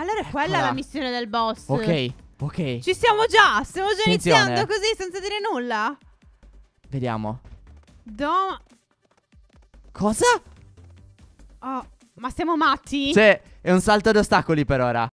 Allora è quella Eccola. la missione del boss. Ok, ok. Ci siamo già, stiamo già Attenzione. iniziando così senza dire nulla. Vediamo. Do... Cosa? Oh, ma siamo matti? Sì, è un salto ad ostacoli per ora.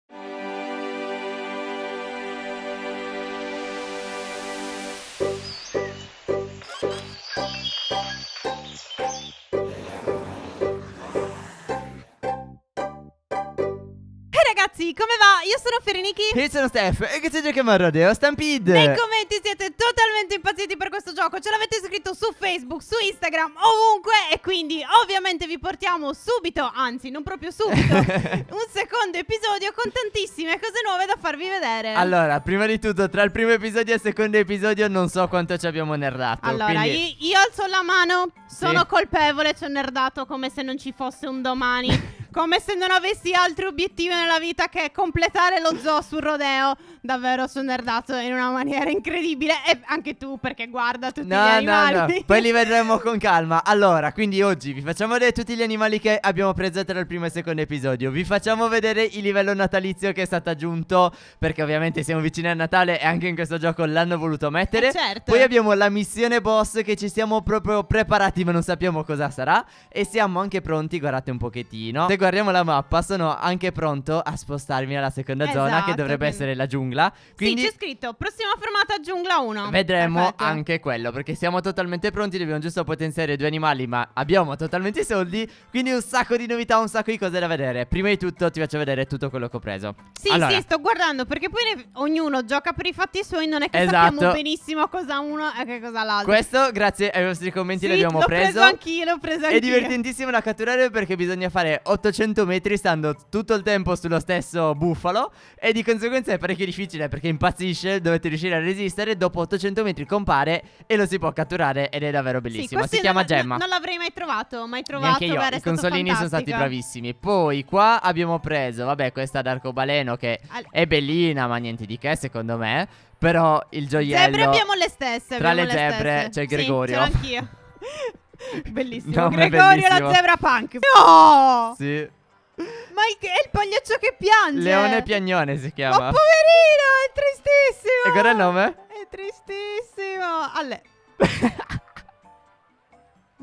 Ragazzi, come va? Io sono Fereniki. Io sono Steph e che c'è giochiamo a Rodeo Stampede. Nei commenti siete totalmente impazziti per questo gioco. Ce l'avete scritto su Facebook, su Instagram, ovunque. E quindi, ovviamente, vi portiamo subito, anzi, non proprio subito, un secondo episodio con tantissime cose nuove da farvi vedere. Allora, prima di tutto, tra il primo episodio e il secondo episodio non so quanto ci abbiamo nerdato. Allora, quindi... io, io alzo la mano, sono Sì. colpevole, ci ho nerdato come se non ci fosse un domani. come se non avessi altri obiettivi nella vita che completare lo zoo sul rodeo. Davvero sono nerdato in una maniera incredibile. E anche tu, perché guarda tutti gli No, no, animali. no, poi li vedremo con calma. Allora, quindi oggi vi facciamo vedere tutti gli animali che abbiamo preso tra il primo e il secondo episodio. Vi facciamo vedere il livello natalizio che è stato aggiunto, perché ovviamente siamo vicini a Natale e anche in questo gioco l'hanno voluto mettere. Eh, certo. Poi abbiamo la missione boss che ci siamo proprio preparati, ma non sappiamo cosa sarà. E siamo anche pronti, guardate un pochettino. Se guardiamo la mappa, sono anche pronto a spostarmi alla seconda zona, che Esatto, dovrebbe quindi- essere la giungla. Quindi Sì, c'è scritto prossima fermata giungla 1. Vedremo Perfetto. anche quello perché siamo totalmente pronti, dobbiamo giusto potenziare due animali ma abbiamo totalmente i soldi, quindi un sacco di novità, un sacco di cose da vedere. Prima di tutto ti faccio vedere tutto quello che ho preso. Sì, allora, sì, sto guardando perché poi ne- ognuno gioca per i fatti suoi, non è che Esatto. sappiamo benissimo cosa uno e che cosa l'altro. questo grazie ai vostri commenti Sì, l'abbiamo l'ho preso. anch'io, l'ho preso anch'io. È divertentissimo da catturare perché bisogna fare 800 metri stando tutto il tempo sullo stesso bufalo e di conseguenza è parecchio difficile perché impazzisce, dovete riuscire a resistere, dopo 800 metri compare e lo si può catturare ed è davvero Sì, bellissimo. questo si chiama non, Gemma. Non l'avrei mai trovato, mai trovato. Neanche io, i consolini sono stati fantastico. bravissimi. Poi qua abbiamo preso, vabbè, questa d'arcobaleno che Al- è bellina, ma niente di che secondo me. Però il gioiello Zebre abbiamo le stesse. Tra le zebre c'è Sì, Gregorio. ce l'ho anch'io. bellissimo. No, ma Gregorio bellissimo. la zebra punk. No! Sì. Ma il- è il pagliaccio che piange. Leone Piagnone si Ma chiama. poverino, è tristissimo. E qual è il nome? È tristissimo. Alle.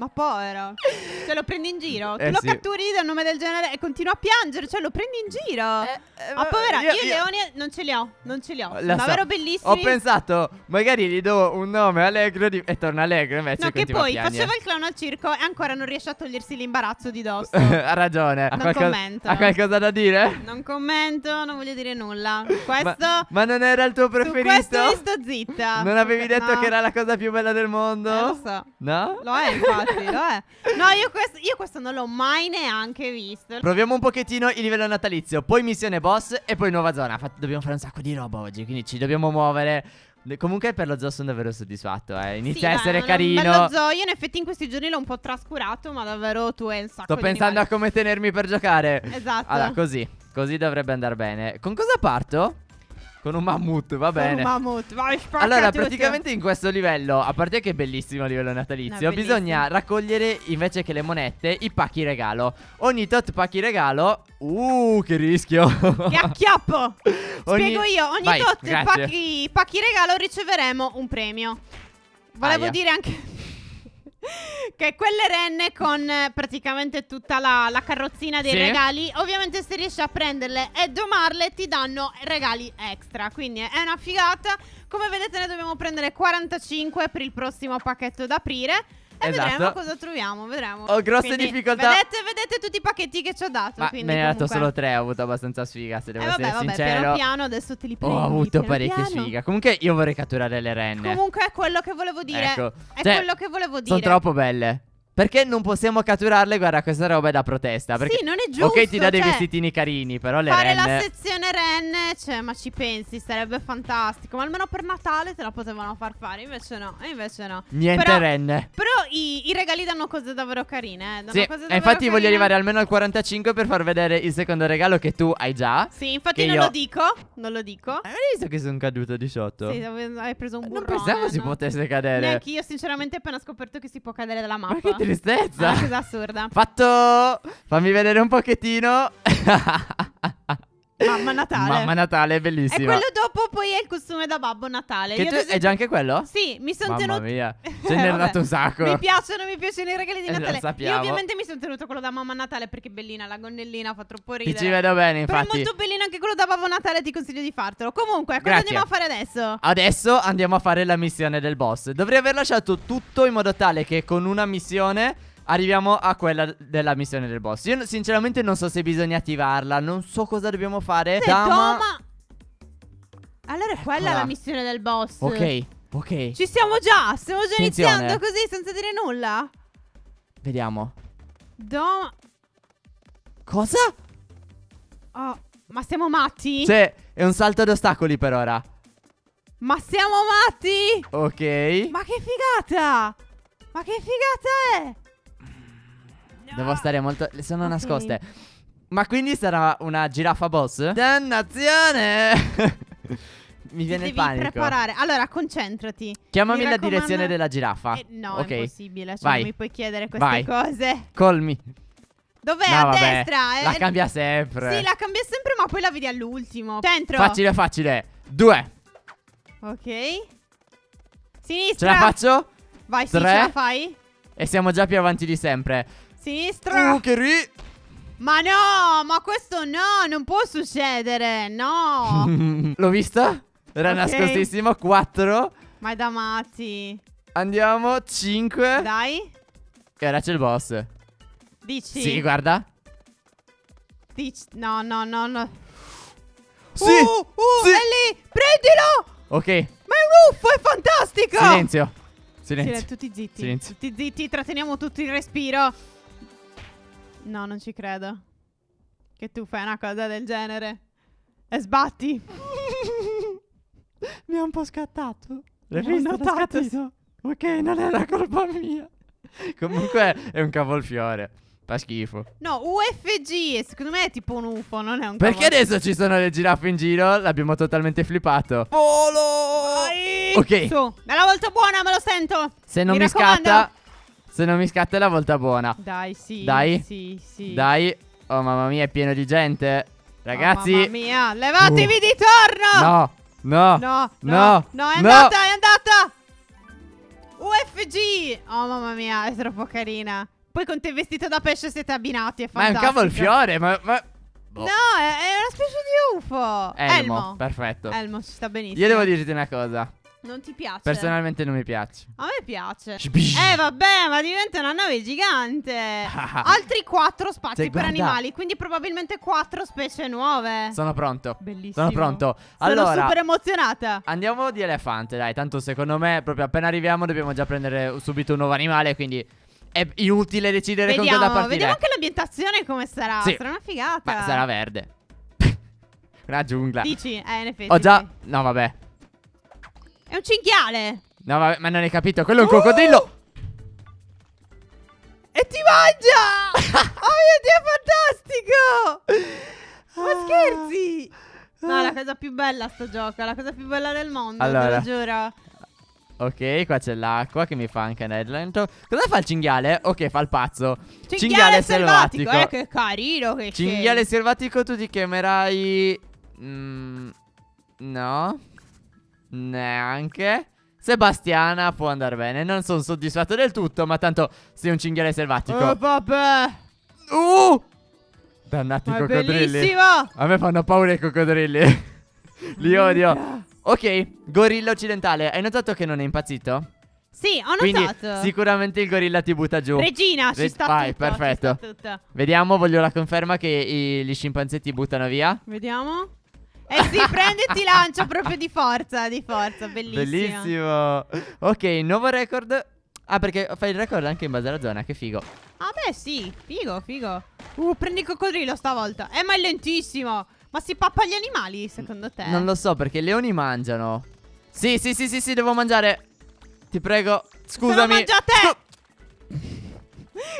Ma povero. Se lo prendi in giro. Eh, tu lo sì. catturi da un nome del genere e continua a piangere. Cioè, lo prendi in giro. Eh, Ma povera, io- io, i io- leoni non ce li ho. Non ce li ho. Lo Sono so. davvero bellissimi. Ho pensato, magari gli do un nome allegro di- e torna allegro invece No, che poi faceva il clown al circo e ancora non riesce a togliersi l'imbarazzo di dosso. ha ragione. Ha, Non qualcosa- commento. ha qualcosa da dire? non commento, non voglio dire nulla. Questo. Ma, ma non era il tuo su preferito? questo io sto zitta. Non avevi detto No. che era la cosa più bella del mondo? Eh, lo so. No? Lo è, infatti, lo è. No, io questo, io questo non l'ho mai neanche visto. Proviamo un pochettino il livello natalizio, poi missione boss e poi nuova zona. Fa- dobbiamo fare un sacco di roba oggi, quindi ci dobbiamo muovere. Comunque per lo zoo sono davvero soddisfatto, eh. Inizia a Sì, essere dai, carino. Un bello zoo. Io in effetti in questi giorni l'ho un po' trascurato, ma davvero tu hai un sacco Sto di pensando a animali. come tenermi per giocare. Esatto. Allora, così. Così dovrebbe andare bene. Con cosa parto? Con un mammut, va Con bene. un mammut, vai, spacca Allora, tutto. praticamente in questo livello, a parte che è bellissimo il livello natalizio, No, bisogna raccogliere invece che le monete i pacchi regalo. Ogni tot pacchi regalo. Uh, che rischio! Che acchiappo! Ogni- Spiego io, ogni Vai, tot grazie. pacchi, pacchi regalo riceveremo un premio. Volevo Aia. dire anche che quelle renne con eh, praticamente tutta la, la carrozzina dei Sì. regali, ovviamente se riesci a prenderle e domarle ti danno regali extra. Quindi è una figata. Come vedete ne dobbiamo prendere 45 per il prossimo pacchetto da aprire. E Esatto. vedremo cosa troviamo, vedremo. Ho grosse Quindi, difficoltà. Vedete, vedete tutti i pacchetti che ci ho dato. Ma quindi me ne ha dato solo tre, ho avuto abbastanza sfiga, se devo eh vabbè, essere vabbè, sincero. piano piano adesso te li prendi. Ho avuto parecchie piano. sfiga. Comunque io vorrei catturare le renne. Comunque è quello che volevo dire. Ecco. È Cioè, quello che volevo dire. Sono troppo belle. Perché non possiamo catturarle? Guarda, questa roba è da protesta. Perché... Sì, non è giusto. Ok, ti dà dei cioè, vestitini carini, però le Fare renne... la sezione renne, cioè, ma ci pensi, sarebbe fantastico. Ma almeno per Natale te la potevano far fare. Invece no, invece no. Niente Però- renne. Però i, i regali danno cose davvero carine. Eh. danno Sì, cose davvero infatti voglio carine. arrivare almeno al 45 per far vedere il secondo regalo che tu hai già. Sì, infatti non io- lo dico. Non lo dico. Hai visto che sono caduto di sotto? Sì, ave- hai preso un non burrone. pensavo si potesse cadere. Neanche io, sinceramente, ho appena scoperto che si può cadere dalla mappa. Tristezza. Ah, cosa assurda. Fatto! Fammi vedere un pochettino. Mamma Natale. Mamma Natale, è E bellissima. quello dopo poi è il costume da Babbo Natale. Che Io tu- ad è esempio- già anche quello? Sì, mi sono Mamma tenuto. mia, Eh, ce ne hai vabbè. dato un sacco. Mi piacciono, mi piacciono i regali di Eh, Natale. Io ovviamente mi sono tenuto quello da Mamma Natale perché è bellina, la gonnellina fa troppo Ti ridere. ci vedo bene, Però è infatti. molto bellino anche quello da Babbo Natale, ti consiglio di fartelo. Comunque, cosa Grazie. andiamo a fare adesso? Adesso andiamo a fare la missione del boss. Dovrei aver lasciato tutto in modo tale che con una missione arriviamo a quella della missione del boss. Io sinceramente non so se bisogna attivarla, non so cosa dobbiamo fare. Sì, Dama- Toma. Allora è quella la missione del boss. Ok, ok. Ci siamo già, stiamo già Attenzione. iniziando così senza dire nulla. Vediamo. Doma. Cosa? Oh, ma siamo matti? C'è è un salto ad ostacoli per ora. Ma siamo matti? Ok. Ma che figata! Ma che figata è? Devo stare molto. Le sono Ok. nascoste. Ma quindi sarà una giraffa boss? Dannazione! Mi viene il devi panico. preparare. Allora, concentrati. Chiamami Mi la direzione della giraffa. Eh, no, ok. è impossibile. Cioè, Vai. non mi puoi chiedere queste Vai. cose. Colmi. Dov'è? No, a vabbè, destra. eh? La cambia sempre. Sì, la cambia sempre, ma poi la vedi all'ultimo. Centro. Facile, facile. Due. Ok. Ce Sinistra. la faccio? Vai, sì, Tre. ce la fai. E siamo già più avanti di sempre. Sinistra. Uh, che ri. Ma no, ma questo no, non può succedere. No. L'ho vista? Era Ok. nascostissimo. Quattro. ma è da matti. Andiamo. Cinque. Dai. E ora c'è il boss. Dici. Sì, guarda. Dici. No, no, no, no. Sì. Uh, uh, sì. è lì. Prendilo. Ok. Ma è un uffo, è fantastico. Silenzio. Silenzio, Silenzio. tutti zitti. Silenzio. Tutti zitti, tratteniamo tutto il respiro. No, non ci credo. Che tu fai una cosa del genere. E sbatti. Mi ha un po' scattato. L'hai visto? T'ha scattino? Ok, non era colpa mia. Comunque è un cavolfiore. Fa schifo. No, UFG, secondo me è tipo un UFO, non è un Perché cavallo. adesso ci sono le giraffe in giro? L'abbiamo totalmente flippato. Volo! Vai! Ok. Su, è la volta buona, me lo sento. Se non mi, raccomando. scatta. Se non mi scatta è la volta buona. Dai, sì. Dai. Sì, sì. Dai. Oh mamma mia, è pieno di gente. Ragazzi. Oh, mamma mia, levatevi Uh. di torno. No. No. No, No, no, è no. andata, è andata. UFG. Oh, mamma mia, è troppo carina. Poi con te vestito da pesce siete abbinati, è Ma è un fantastico. cavolfiore. Ma. ma... Boh. No, è, è una specie di UFO. Elmo. Perfetto. Elmo, ci sta benissimo. Io devo dirti una cosa. Non ti piace? Personalmente non mi piace. A me piace. Shbish. Eh vabbè, ma diventa una nave gigante. Altri quattro spazi Cioè, per guarda. animali, quindi probabilmente quattro specie nuove. Sono pronto. Bellissimo. Sono pronto. Sono Allora, super emozionata. andiamo di elefante, dai. Tanto secondo me, proprio appena arriviamo, dobbiamo già prendere subito un nuovo animale. Quindi è inutile decidere con cosa Vediamo, partire. vediamo anche l'ambientazione come sarà. Sì. Sarà una figata. Ma sarà verde. una giungla. Dici, eh, in effetti. Ho già. sì. No, vabbè. È un cinghiale. No, vabbè, ma non hai capito. Quello è un Uh! coccodrillo. E ti mangia! oh mio Dio, è fantastico! Ma scherzi? No, è la cosa più bella sto gioco, è la cosa più bella del mondo, Allora. te lo giuro. Ok, qua c'è l'acqua che mi fa anche lento. Cosa fa il cinghiale? Ok, fa il pazzo. Cinghiale, selvatico, eh, che carino che Cinghiale selvatico, tu ti chiamerai. Mm, no. Neanche. Sebastiana può andare bene. Non sono soddisfatto del tutto, ma tanto sei un cinghiale selvatico. Oh, vabbè. Uh! Dannati Ma è coccodrilli. bellissimo. A me fanno paura i coccodrilli. Li odio. Ok, gorilla occidentale. Hai notato che non è impazzito? Sì, ho Quindi notato. sicuramente il gorilla ti butta giù. Regina, ci Re- sta vai, tutto, perfetto. ci sta. Vediamo, voglio la conferma che i- gli scimpanzé ti buttano via. Vediamo. Eh sì, prendi e ti lancio proprio di forza, di forza, bellissimo. Bellissimo. Ok, nuovo record. Ah, perché fai il record anche in base alla zona, che figo. Ah beh sì, figo, figo. Uh, prendi il coccodrillo stavolta. Eh, ma è lentissimo. Ma si pappa gli animali, secondo te? Non lo so, perché i leoni mangiano. Sì, sì, sì, sì, sì, devo mangiare. Ti prego, scusami. Se lo mangia te.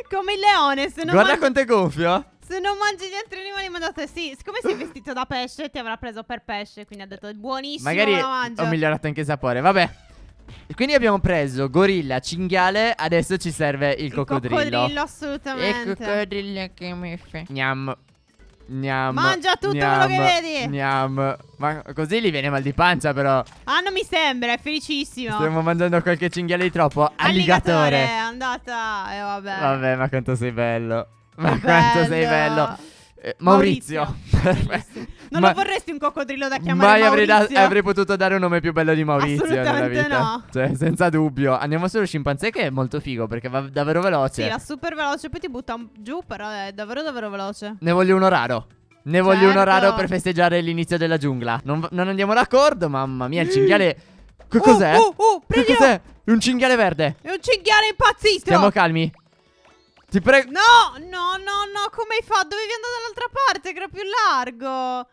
Come il leone, se non, Guarda quanto è gonfio. Se non mangi gli altri animali mangia a te. Sì, siccome sei vestito da pesce, ti avrà preso per pesce, quindi ha detto buonissimo, Magari ho migliorato anche il sapore. Vabbè. E Quindi abbiamo preso gorilla, cinghiale. Adesso ci serve il, Il coccodrillo. coccodrillo, Il assolutamente. coccodrillo che mi fa. Gnam. Gnam. Mangia tutto gnam, quello che vedi. Gnam. Ma così gli viene mal di pancia, però. Ah, non mi sembra, è felicissimo. Stiamo mangiando qualche cinghiale di troppo. Alligatore. È andata. E vabbè. Vabbè, ma quanto sei bello. Ma Che quanto sei bello. bello. Eh, Maurizio. Bellissimo. Non Ma- lo vorresti un coccodrillo da chiamare Mai avrei, da- Maurizio? avrei potuto dare un nome più bello di Maurizio nella vita. no. Cioè, senza dubbio. Andiamo sullo scimpanzé che è molto figo perché va davvero veloce. Sì, va super veloce, poi ti butta un- giù, però è davvero davvero veloce. Ne voglio uno raro. Ne voglio uno Certo. raro per festeggiare l'inizio della giungla. Non, non andiamo d'accordo, mamma mia, il cinghiale. Che cos'è? Uh, uh, uh, che cos'è? Un cinghiale verde. È un cinghiale impazzito! Stiamo calmi. Ti prego. No, no, no, no, come hai fatto? Dovevi andare dall'altra parte, che era più largo.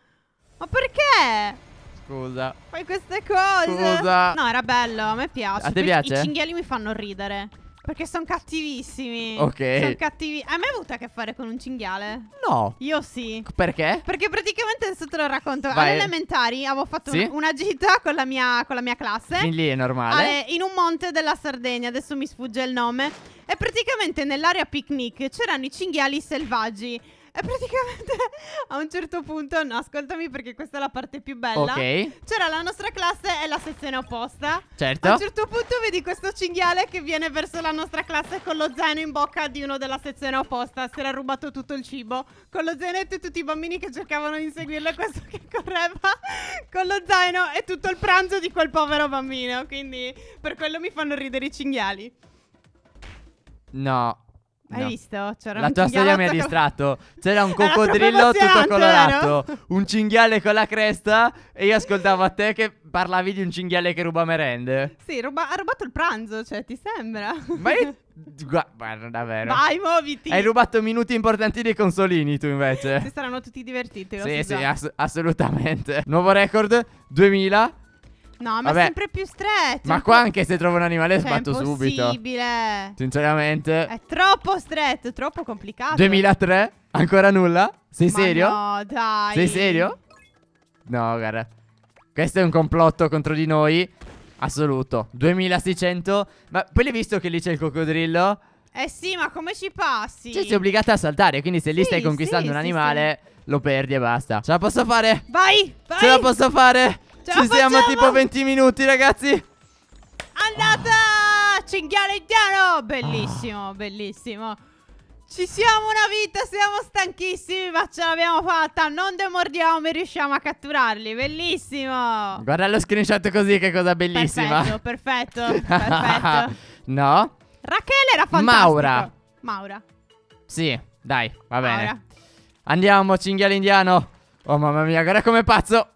Ma perché? Scusa. Fai queste cose? Scusa. No, era bello, a me piace. A te piace? I cinghiali mi fanno ridere. Perché sono cattivissimi. Ok. Sono cattivi. Hai mai avuto a che fare con un cinghiale? No. Io sì. Perché? Perché praticamente adesso te lo racconto. Vai. Alle elementari avevo fatto Sì? una, una gita con la mia, con la mia classe. Fin lì è normale. eh, in un monte della Sardegna, adesso mi sfugge il nome. E praticamente nell'area picnic c'erano i cinghiali selvaggi. E praticamente a un certo punto, no, ascoltami perché questa è la parte più bella. ok. C'era la nostra classe e la sezione opposta. Certo. A un certo punto vedi questo cinghiale che viene verso la nostra classe con lo zaino in bocca di uno della sezione opposta. Si era rubato tutto il cibo. Con lo zainetto e tutti i bambini che cercavano di inseguirlo. E questo che correva con lo zaino e tutto il pranzo di quel povero bambino. Quindi per quello mi fanno ridere i cinghiali. No. Hai no. visto? C'era La tua storia mi ha cinghialotto che- distratto. C'era un coccodrillo tutto colorato, vero? un cinghiale con la cresta e io ascoltavo a te che parlavi di un cinghiale che ruba merende. Sì, ruba- ha rubato il pranzo, cioè, ti sembra? Ma io... Gua- Guarda, davvero. Vai, muoviti. Hai rubato minuti importanti dei consolini tu Si invece. saranno tutti divertiti. Sì, si sì, ass- assolutamente. Nuovo record 2000. No, ma Vabbè. è sempre più stretto. Ma qua anche se trovo un animale Cioè, sbatto subito. impossibile. Sinceramente. È troppo stretto, troppo complicato. 2003? Ancora nulla? Sei Ma serio? No, dai. Sei serio? No, guarda. Questo è un complotto contro di noi. Assoluto. 2600. Ma poi l'hai visto che lì c'è il coccodrillo? Eh sì, ma come ci passi? Cioè, sei obbligata a saltare. Quindi se lì Sì, stai conquistando sì, un sì, animale, lo perdi e basta. Ce la posso fare? Vai, vai. Ce la posso fare? Ci siamo facciamo? tipo 20 minuti, ragazzi. Andata! Cinghiale indiano! Bellissimo, bellissimo. Ci siamo una vita, siamo stanchissimi, ma ce l'abbiamo fatta. Non demordiamo e riusciamo a catturarli. Bellissimo. Guarda lo screenshot così, che cosa bellissima. Perfetto, perfetto, perfetto. no? Rachele era fantastico. Maura. Maura. Sì, dai, va bene. Maura. Andiamo, cinghiale indiano. Oh mamma mia, guarda come pazzo.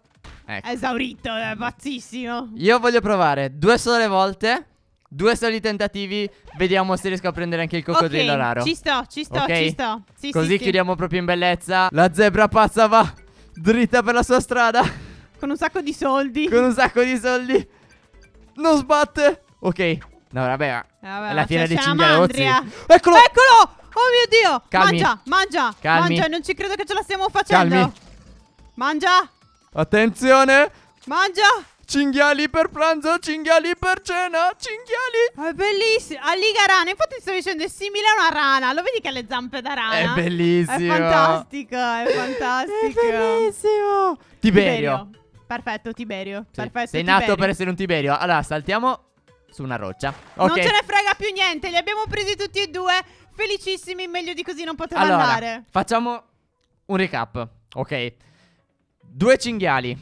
Ecco. Esaurito, è pazzissimo. Io voglio provare due sole volte. Due soli tentativi. Vediamo se riesco a prendere anche il coccodrillo ok, raro. Ci sto, ci sto, Ok? ci sto. Sì, Così sì, sì. chiudiamo proprio in bellezza. La zebra pazza va dritta per la sua strada. Con un sacco di soldi. con un sacco di soldi. Non sbatte. Ok. No, vabbè. Eh, vabbè, È la fiera cinghialozzi. mandria. Eccolo. Eccolo! Oh mio Dio! Calmi. Mangia, mangia, Calmi. mangia, non ci credo che ce la stiamo facendo. Calmi. Mangia, Attenzione. mangia. Cinghiali per pranzo, cinghiali per cena, cinghiali. È bellissimo. Alliga rana. Infatti stavo dicendo è simile a una rana. Lo vedi che ha le zampe da rana? È bellissimo. È fantastico, è fantastico. È bellissimo. Tiberio. Perfetto, Tiberio. Sì, Perfetto. Sei nato Tiberio. per essere un Tiberio. Allora, saltiamo su una roccia. Ok. Non ce ne frega più niente. Li abbiamo presi tutti e due. Felicissimi. Meglio di così non poteva allora, andare. facciamo un recap. Ok. Due cinghiali.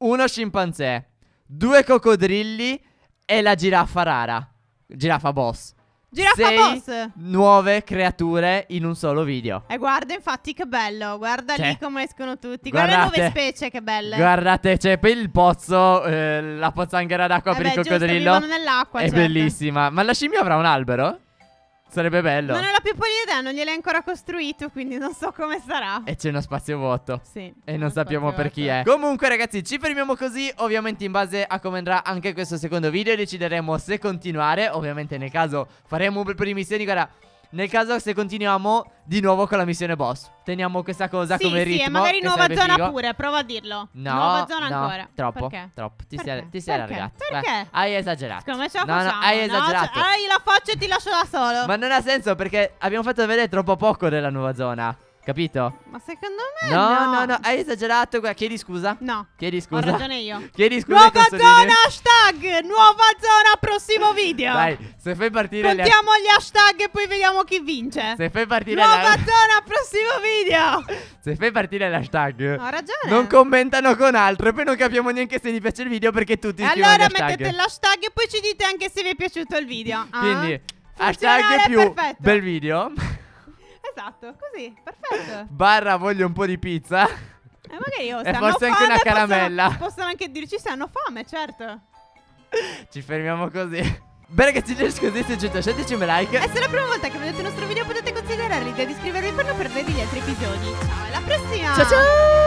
Uno scimpanzé. Due coccodrilli e la giraffa rara. Giraffa boss. Giraffa Sei boss. nuove creature in un solo video. E guarda, infatti, che bello. Guarda Cioè, lì come escono tutti. Guarda le nuove specie, che belle. Guardate, c'è poi il pozzo, eh, la pozzanghera d'acqua Eh per beh, il giusto, coccodrillo. vivono nell'acqua, È certo. bellissima. Ma la scimmia avrà un albero? Sarebbe bello. Non ho la più pallida idea, non gliel'hai ancora costruito, quindi non so come sarà. E c'è uno spazio vuoto. Sì. E non sappiamo per chi è. Comunque, ragazzi, ci fermiamo così. Ovviamente, in base a come andrà anche questo secondo video, decideremo se continuare. Ovviamente, nel caso faremo un po' di missioni. Guarda, nel caso se continuiamo di nuovo con la missione boss. Teniamo questa cosa Sì, come sì, ritmo. e magari nuova zona figo. pure, prova a dirlo. No, nuova zona no, ancora. Troppo, Perché? troppo. Ti Perché? sei, ti sei Perché? allargato. Perché? Beh, hai esagerato. Secondo me ce la No, no, hai no? esagerato. Ah, io la faccio e ti lascio da solo. Ma non ha senso perché abbiamo fatto vedere troppo poco della nuova zona. Capito? Ma secondo me No, no. no, no, hai esagerato. Chiedi scusa. No. Chiedi Ho scusa. ragione io. Chiedi scusa. Nuova zona hashtag! Nuova video! Dai, se fai partire Contiamo gli hashtag e poi vediamo chi vince. Se fai partire Nuova la- zona prossimo video! Se fai partire l'hashtag Ho ragione. Non commentano con altro E poi non capiamo neanche se gli piace il video Perché tutti scrivono allora mettete l'hashtag e poi ci dite anche se vi è piaciuto il video. Ah? Quindi hashtag più perfetto. bel video Esatto, così, perfetto. Barra voglio un po' di pizza E magari io E forse anche fame una caramella. Possono, possono anche dirci se hanno fame, certo. Ci fermiamo così Beh ragazzi se così se piaciuto lasciateci un like E se è la prima volta che vedete il nostro video potete considerare l'idea di iscrivervi per non perdere gli altri episodi. Ciao, alla prossima! Ciao ciao